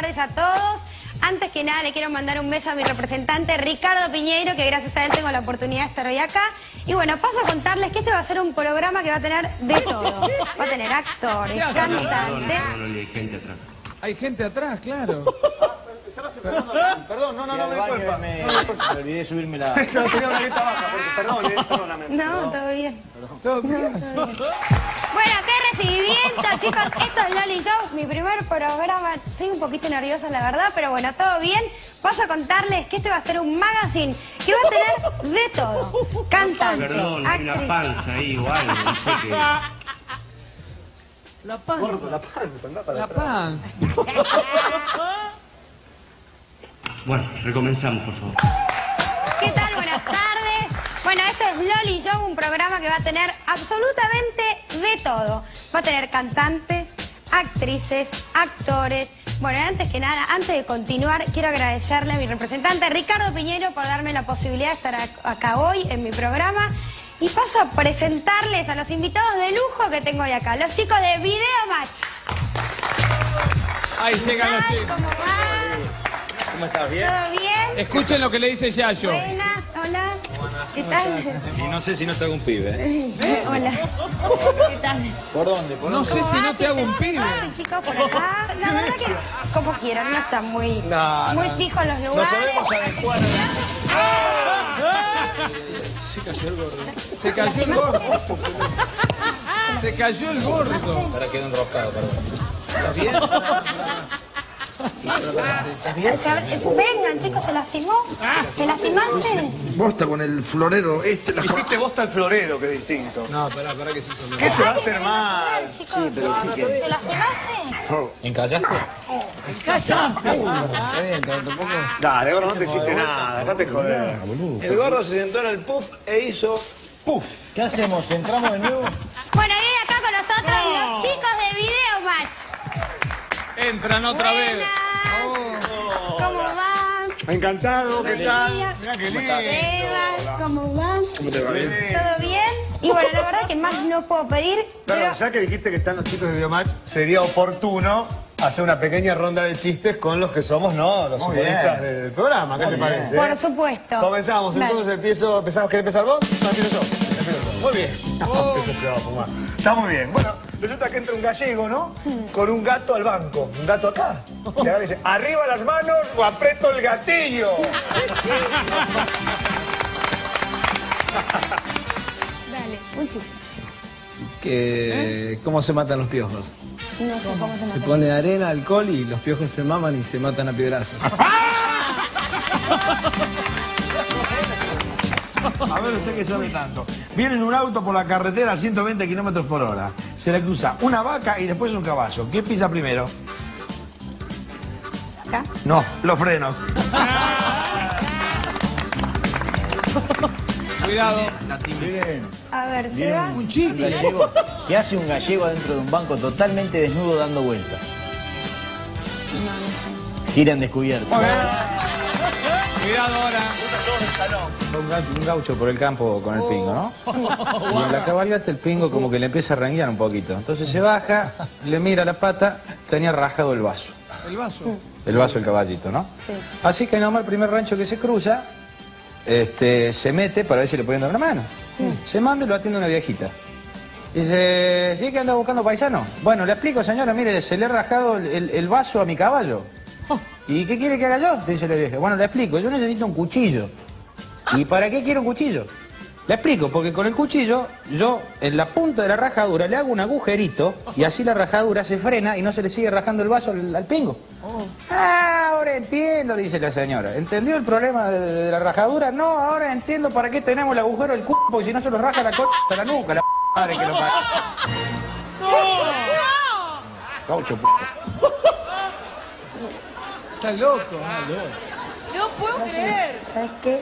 tardes a todos. Antes que nada le quiero mandar un beso a mi representante Ricardo Piñeiro, que gracias a él tengo la oportunidad de estar hoy acá. Y bueno, paso a contarles que este va a ser un programa que va a tener de todo. Va a tener actores, Perdón, cantantes. no, no, no, hay gente atrás. Hay gente atrás, claro. Perdón, no, no, no me disculpa. Me, me olvidé subirme la... No, tenía una lista baja, porque- perdón, eh, perdóname. No, todo bien. Todo bien. Bueno, qué recibimiento, chicos. Esto es Loli Show, mi primer programa. Estoy un poquito nerviosa, la verdad, pero bueno, todo bien. Paso a contarles que este va a ser un magazine que va a tener de todo. Cantantes, Perdón, hay una panza ahí o algo, no sé qué. La panza. Gordo, la panza, anda para La atrás. panza. Bueno, recomenzamos, por favor. Bueno, esto es Loli Show, un programa que va a tener absolutamente de todo. Va a tener cantantes, actrices, actores. Bueno, antes que nada, antes de continuar, quiero agradecerle a mi representante Ricardo Piñero por darme la posibilidad de estar ac- acá hoy en mi programa. Y paso a presentarles a los invitados de lujo que tengo hoy acá, los chicos de Video Match. Ahí llegan los chicos. ¿Cómo va? ¿Cómo estás? ¿Bien? ¿Todo bien? Escuchen lo que le dice Yayo. Buenas. ¿Qué tal? Y no sé si no te hago un pibe. ¿eh? Eh, Hola. ¿Qué tal? ¿Por dónde? ¿Por No dónde? sé si no te hago un pibe. Ay, chicos, por acá. La verdad que como quieran, no están muy, No, muy no. fijos los No lugares. sabemos adecuar. Se cayó el gordo. Se cayó el gordo. Para quedó enroscado, perdón. ¿Estás bien? Vengan, chicos, ¿se lastimó? ¿Se lastimaste? Bosta con el florero este. La... Hiciste bosta al florero, que es distinto. No, pará, pará que se hizo ¿Qué se va a hacer que mal? no, chicos. ¿Se lastimaste? ¿Encallaste? Está bien, tampoco. Dale, gordo, no te hiciste nada, dejate joder. El gordo se sentó en el puff e hizo puff. ¿Qué hacemos? ¿Entramos de nuevo? Bueno, y acá con nosotros los chicos de Video Match. Entran otra vez. Buenas. Oh. ¿Cómo van? Encantado, ¿qué tal? Mirá qué lindo. Sebas, ¿cómo van? ¿Cómo te va bien? ¿Todo bien? Y bueno, la verdad que más no puedo pedir, pero... Pero ya que dijiste que están los chicos de Videomatch, sería oportuno hacer una pequeña ronda de chistes con los que somos, ¿no? Los Muy humoristas bien. del programa, ¿qué te parece? Por supuesto. Comenzamos, Dale. entonces empiezo, empezamos, ¿querés empezar vos? No, empiezo yo. Empiezo yo. Muy bien. Oh. Está muy bien. Bueno, resulta que entra un gallego, ¿no? Con un gato al banco. Un gato acá. Y agarra y dice, arriba las manos o aprieto el gatillo. Dale, un chiste. que cómo se matan los piojos. No sé cómo se Se pone arena, alcohol y los piojos se maman y se matan a piedrazos. A ver, usted que sabe tanto. Viene en un auto por la carretera a 120 kilómetros por hora. Se le cruza una vaca y después un caballo. ¿Qué pisa primero? Acá. No, los frenos. Cuidado. A ver, se va. Un chiste. gallego? ¿Qué hace un gallego adentro de un banco totalmente desnudo dando vueltas? Giran descubierto. Cuidado ahora. Un gaucho, un gaucho por el campo con el pingo, ¿no? Y en la cabalgata el pingo como que le empieza a ranguear un poquito. Entonces se baja, le mira la pata, tenía rajado el vaso. El vaso. El vaso el caballito, ¿no? Sí. Así que nomás el primer rancho que se cruza, este, se mete para ver si le pueden dar una mano. Se manda y lo atiende una viejita. Dice, ¿sí que anda buscando paisano? Bueno, le explico, señora, mire, se le ha rajado el vaso a mi caballo. ¿Y qué quiere que haga yo? Dice la vieja. Bueno, le explico, yo necesito un cuchillo. ¿Y para qué quiero un cuchillo? Le explico, porque con el cuchillo yo en la punta de la rajadura le hago un agujerito y así la rajadura se frena y no se le sigue rajando el vaso al, al pingo. Ah, ahora entiendo, dice la señora. ¿Entendió el problema de, de la rajadura? No, ahora entiendo para qué tenemos el agujero del culo, porque si no se lo raja la cocha la nuca, la p madre que lo parió. Gaucho, p. Está loco. ¿Sabes qué?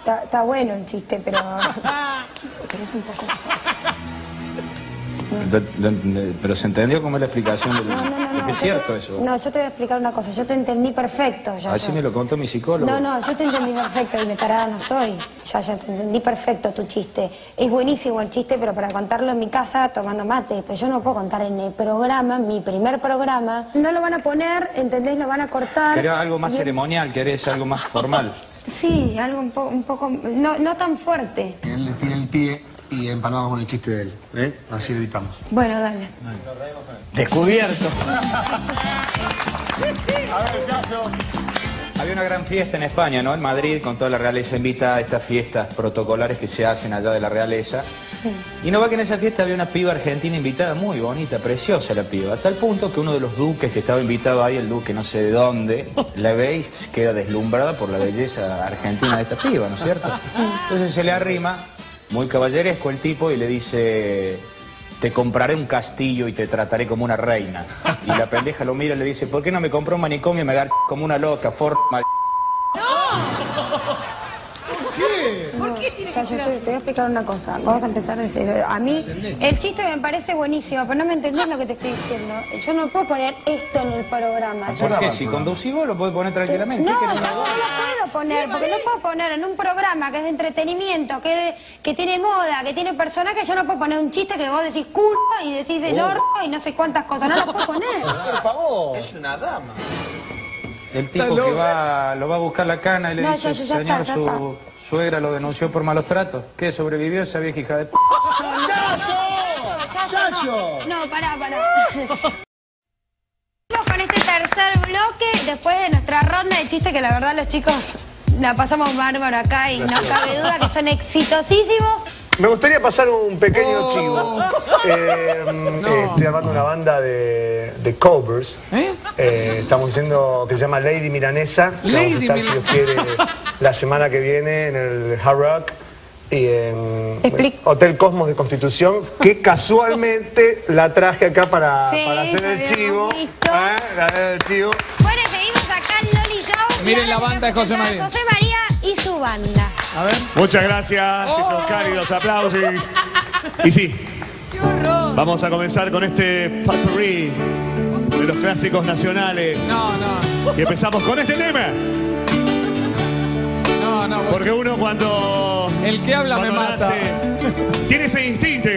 Está, está bueno el chiste, pero... Pero es un poco... Pero se entendió cómo es la explicación del, No, no, no, de no. que es cierto eso. No, yo te voy a explicar una cosa. Yo te entendí perfecto. Ya, Así ya. me lo contó mi psicólogo. No, no, yo te entendí perfecto y me tarada no soy. Ya, ya te entendí perfecto tu chiste. Es buenísimo el chiste, pero para contarlo en mi casa tomando mate. Pero yo no puedo contar en el programa, mi primer programa. No lo van a poner, ¿entendés? Lo van a cortar. Quería algo más Y- ceremonial, querés algo más formal. Sí, algo un, po- un poco... No, no tan fuerte. Él le tira el pie y empalmamos con el chiste de él. ¿eh? Así evitamos. Bueno, dale. Descubierto. Había una gran fiesta en España, ¿no? En Madrid, con toda la realeza invita a estas fiestas protocolares que se hacen allá de la realeza. Y no va que en esa fiesta había una piba argentina invitada, muy bonita, preciosa la piba, a tal punto que uno de los duques que estaba invitado ahí, el duque no sé de dónde, la ve y se queda deslumbrada por la belleza argentina de esta piba, ¿no es cierto? Entonces se le arrima, muy caballeresco el tipo, y le dice, te compraré un castillo y te trataré como una reina. Y la pendeja lo mira y le dice, ¿por qué no me compró un manicomio y me da como una loca, for ¿Por qué tiene que te, te voy a explicar una cosa. Vamos a empezar de cero. A mí, el chiste me parece buenísimo, pero no me entendés lo que te estoy diciendo. Yo no puedo poner esto en el programa. Yo- ¿Por qué? Si conducís vos lo podés poner tranquilamente. No, ¿Qué yo querés? no lo puedo poner, porque no puedo poner en un programa que es de entretenimiento, que, que tiene moda, que tiene personajes, yo no puedo poner un chiste que vos decís culo y decís del Oh. orto y no sé cuántas cosas, no lo puedo poner. Por favor. Es una dama. El tipo que va, lo va a buscar la cana y le No, dice, ya, ya, ya señor, está, su suegra lo denunció por malos tratos. ¿Qué? ¿Sobrevivió esa vieja hija de p? ¡Chayo! No, pará, pará. Vamos con este tercer bloque, después de nuestra ronda de chistes, que la verdad los chicos la pasamos bárbaro acá y no cabe duda que son exitosísimos. Me gustaría pasar un pequeño chivo. Eh, eh, estoy armando una banda de, de covers. Eh, estamos haciendo que se llama Lady Milanesa. que Lady vamos a estar, si Dios quiere, la semana que viene en el Hard Rock y en. Hotel Cosmos de Constitución, que casualmente la traje acá para, Sí, para hacer el chivo. visto. ¿eh? La del chivo. Bueno, seguimos acá en Loli Show. Miren la banda de José María. José María y su banda. A ver. Muchas gracias, esos cálidos aplausos. Y, y sí, vamos a comenzar con este potpourri de los clásicos nacionales. No, no. Y empezamos con este tema. No, no. vos- Porque uno cuando. El que habla me mata. nace, tiene ese instinto,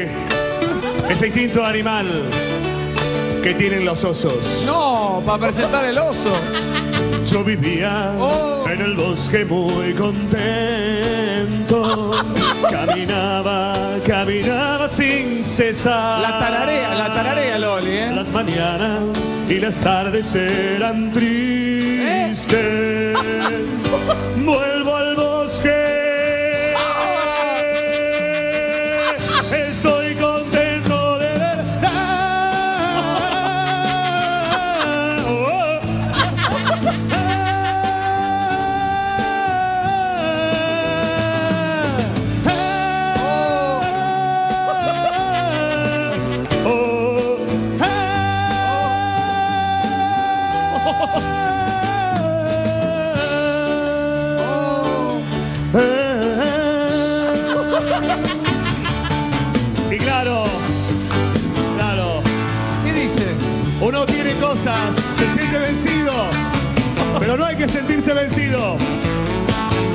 ese instinto animal que tienen los osos. No, para presentar el oso. Yo vivía Oh. en el bosque muy contento. Caminaba, caminaba sin cesar. La tararea, la tararea, Loli, ¿eh? Las mañanas y las tardes eran tristes. Vuelvo cosas, se siente vencido, pero no hay que sentirse vencido,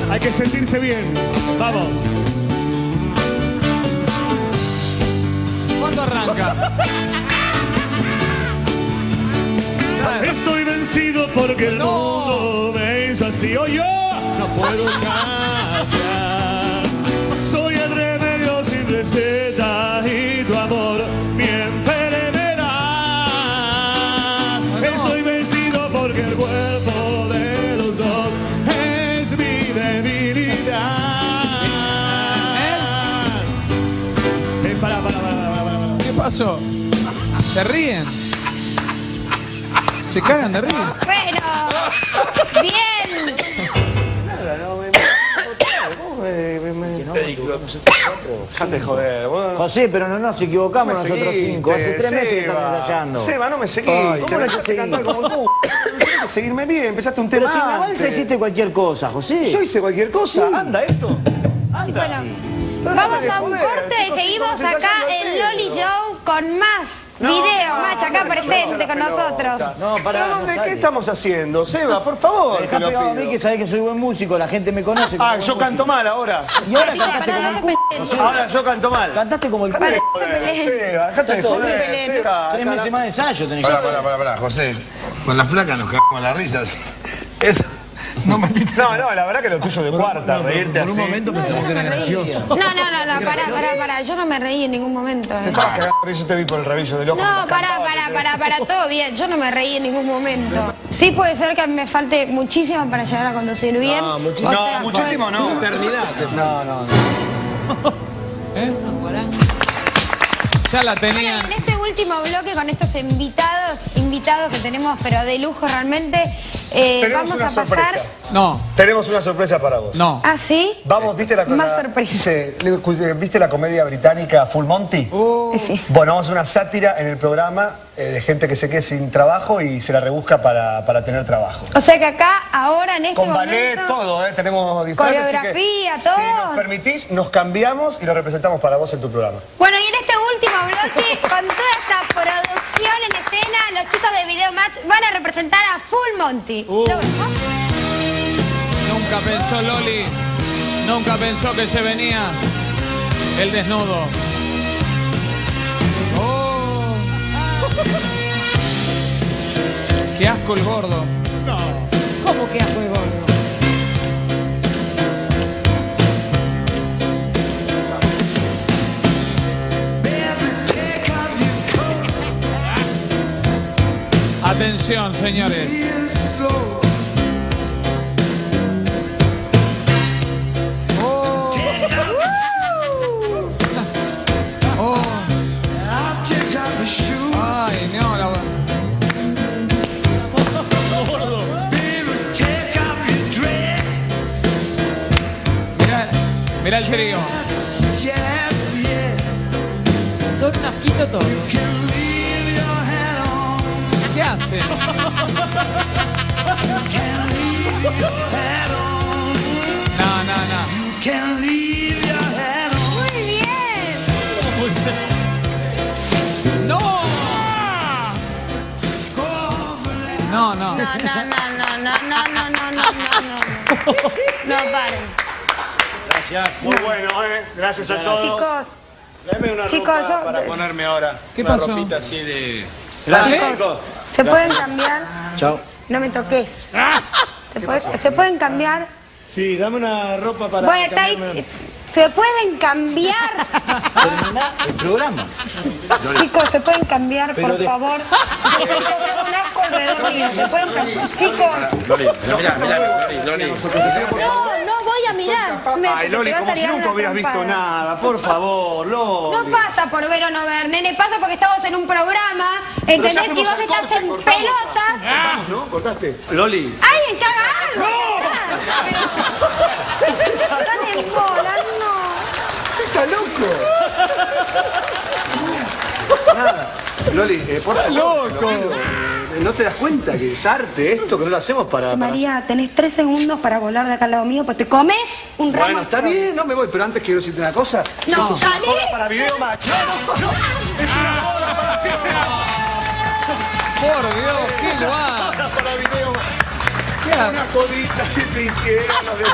hay que sentirse bien. Vamos. ¿Cuándo arranca? Estoy vencido porque el No. mundo me hizo así. O yo no puedo cambiar. Para. ¿Qué pasó? ¿Se ríen? ¿Se cagan de río? Bueno, bien. Dejate de joder, vos. José, pero no nos equivocamos No nosotros cinco. Hace tres meses que estamos Seba. ensayando. Seba, no me seguís. Ay, ¿Cómo ¿cómo no seguí? seguí? como tú? Que seguirme bien, empezaste un Pero tema si en la balsa hiciste cualquier cosa, José. Yo hice cualquier cosa. Sí. Anda esto. Sí, Anda. bueno, Vamos a un corte y seguimos acá en Loli Show con más video, Macha, acá presente con nosotros. No, pará, ¿Pero no ¿De sale. qué estamos haciendo? Seba, por favor. Te está lo a mí que sabés que soy buen músico, la gente me conoce. Ah, yo canto músico. mal ahora. Y ahora cantaste como no el culo. Ahora yo canto mal. Cantaste como el culo. no se peleen. Seba, dejate de joder. Tres meses más de ensayo tenés que Pará, hacer. pará, pará, pará, José. Con la flaca nos cagamos las risas. Es- No metiste. No, no, la verdad que lo tuyo de cuarta, reírte Por un así. momento pensamos que era gracioso. No, no, no, no, pará, pará, pará. Yo no me reí en ningún momento. Eh. risa, te vi por el rabillo del ojo. No, pará, pará, pará, pará, todo bien. Yo no me reí en ningún momento. Sí puede ser que me falte muchísimo para llegar a conducir bien. No, muchísimo. O sea, No, muchísimo no. Eternidad. No, no, no. ¿Eh? Ya la tenían. En este último bloque con estos invitados, invitados que tenemos, pero de lujo realmente, eh, vamos una a pasar. sorpresa. No, Tenemos una sorpresa para vos. no. ¿Ah, sí? Vamos, ¿viste la, Más la- sorpresa. se- le- ¿Viste la comedia británica Full Monty? Uh, Eh, Sí. Bueno, vamos a hacer una sátira en el programa eh, de gente que se quede sin trabajo y se la rebusca para, para tener trabajo. O sea que acá, ahora, en este Con ballet, momento... todo, ¿eh? Tenemos así que, Coreografía, todo. Si nos permitís, nos cambiamos y lo representamos para vos en tu programa. Bueno, y en este último bloque, con toda esta producción en escena, los chicos de Video Match van a representar a Full Monty. Uh. ¿Lo vemos? nunca pensó Loli. Nunca pensó que se venía el desnudo. Oh. Qué asco el gordo. ¿Cómo que asco el gordo? Atención, señores. Oh. Ay, no, la mirá el trío. ¿Qué hacen? No, no, no. Muy bien. ¡No! No, no. No, no, no, no, no, no, no, no, no, no, no. No paren. Gracias. Muy bueno, ¿eh? Gracias a todos. Chicos, Dame una Chicos, ropa yo- para ponerme ahora. ¿Qué una pasó? ropita así de... Gracias, chicos. ¿se pueden cambiar? Chao. No me toques. ¿Se, puede- ¿Se pueden cambiar? Sí, dame una ropa para... Bueno, está ahí. ¿Se pueden cambiar? Termina el programa. Chicos, ¿se pueden cambiar, Pero por de- favor? Chicos, Loli, mirá, mirá, Loli, Loli. Ay, Loli, como si nunca hubieras visto nada. Por favor, Loli. No pasa por ver o no ver, nene, pasa porque estamos en un programa, ¿entendés? Y vos el estás corte, en cortamos. pelotas. ¿no? ¿Cortaste? Loli. ¡Alguien que haga algo! ¡No! Están en bola, no. ¡Está loco! Nada. Loli, eh, por favor, loco. ¿No te das cuenta que es arte esto? Que no lo hacemos para... para- María, tenés tres segundos para volar de acá al lado mío, pues te comes un ramo. Bueno, está bien, no me voy, pero antes quiero decirte una cosa. No, Esto es una salí. joda para video match. No, no, no. Es una joda para video Por Dios, qué guay. Joda para video match. ¿Qué ha- Una jodita que te hicieron los de